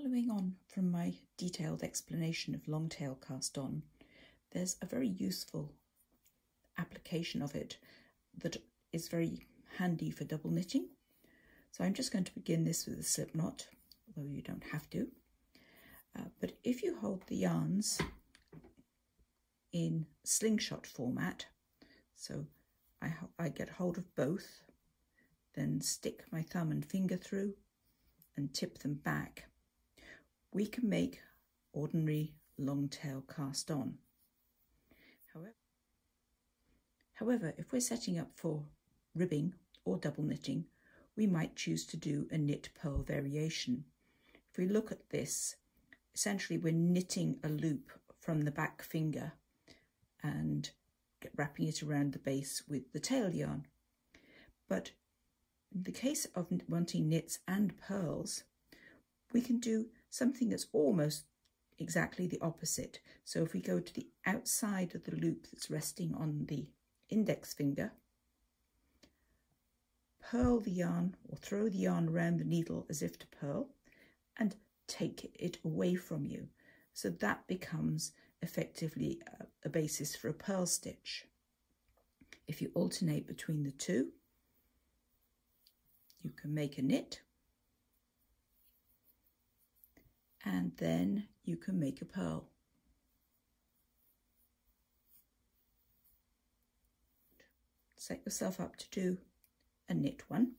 Following on from my detailed explanation of long tail cast on, there's a very useful application of it that is very handy for double knitting. So I'm just going to begin this with a slip knot, although you don't have to. Uh, but if you hold the yarns in slingshot format, so I, I get hold of both, then stick my thumb and finger through and tip them back, we can make ordinary long tail cast on. However, however, if we're setting up for ribbing or double knitting, we might choose to do a knit purl variation. If we look at this, essentially we're knitting a loop from the back finger and wrapping it around the base with the tail yarn. But in the case of wanting knits and purls, we can do something that's almost exactly the opposite. So if we go to the outside of the loop that's resting on the index finger, purl the yarn or throw the yarn around the needle as if to purl and take it away from you. So that becomes effectively a, a basis for a purl stitch. If you alternate between the two, you can make a knit and then you can make a purl. Set yourself up to do a knit one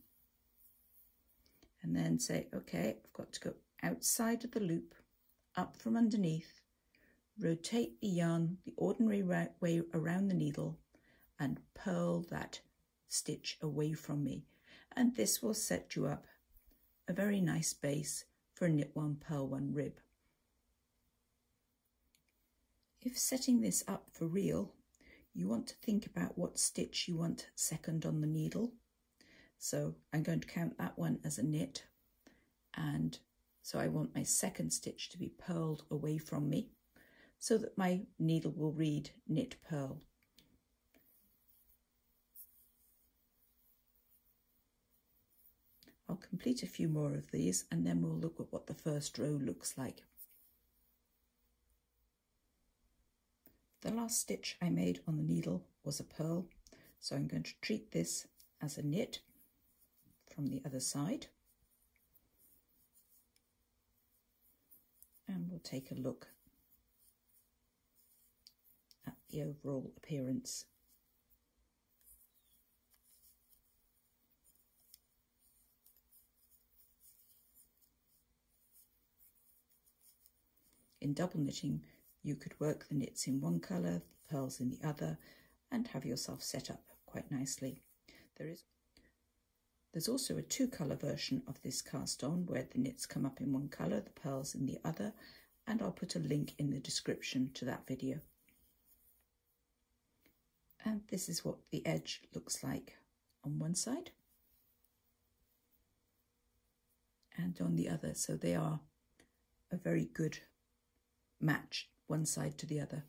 and then say, okay, I've got to go outside of the loop, up from underneath, rotate the yarn the ordinary way around the needle and purl that stitch away from me. And this will set you up a very nice base for knit one, purl one rib. If setting this up for real, you want to think about what stitch you want second on the needle. So I'm going to count that one as a knit. And so I want my second stitch to be purled away from me so that my needle will read knit purl. I'll complete a few more of these and then we'll look at what the first row looks like. The last stitch I made on the needle was a purl, so I'm going to treat this as a knit from the other side. And we'll take a look at the overall appearance In double knitting, you could work the knits in one colour, the purls in the other, and have yourself set up quite nicely. There is there's also a two colour version of this cast on where the knits come up in one colour, the purls in the other, and I'll put a link in the description to that video. And this is what the edge looks like on one side and on the other. So they are a very good match one side to the other.